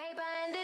paper and